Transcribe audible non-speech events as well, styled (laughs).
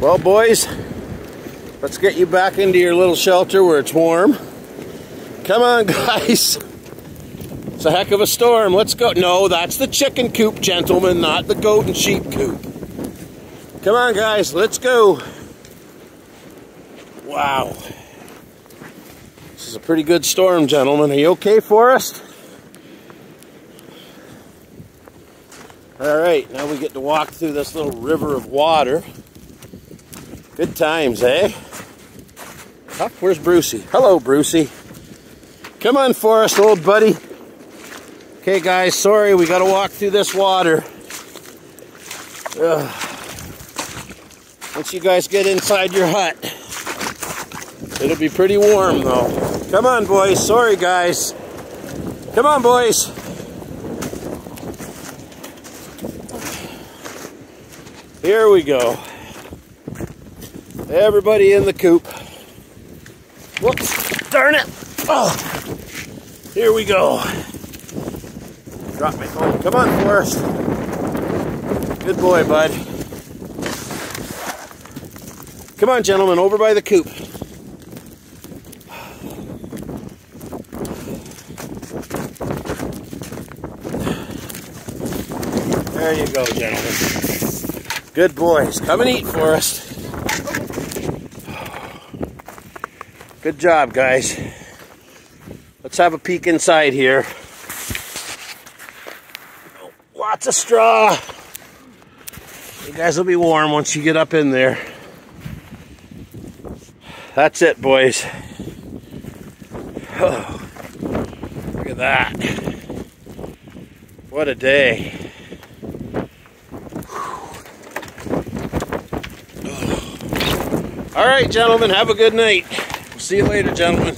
Well, boys, let's get you back into your little shelter where it's warm. Come on, (laughs) guys. It's a heck of a storm. Let's go. No, that's the chicken coop, gentlemen, not the goat and sheep coop. Come on, guys, let's go. Wow. This is a pretty good storm, gentlemen. Are you okay, Forrest? All right, now we get to walk through this little river of water. Good times, eh? Oh, where's Brucey? Hello, Brucey. Come on, Forrest, old buddy. Okay, guys, sorry, we got to walk through this water. Ugh. Once you guys get inside your hut, it'll be pretty warm, though. Come on, boys. Sorry, guys. Come on, boys. Here we go. Everybody in the coop. Whoops, darn it. Oh, here we go. Drop my phone. Come on, Forrest. Good boy, bud. Come on, gentlemen, over by the coop. There you go, gentlemen. Good boys. Come and eat, Forrest. Good job, guys. Let's have a peek inside here. Lots of straw. You guys will be warm once you get up in there. That's it, boys. Oh, look at that. What a day. All right, gentlemen, have a good night. See you later, gentlemen.